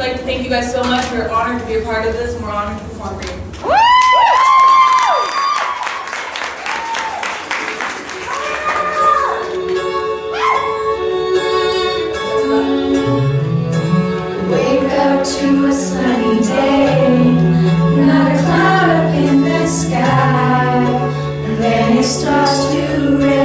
like to thank you guys so much. We're honored to be a part of this, and we're honored to perform for you. to a sunny day, not a cloud up in the sky, and then it starts to rain.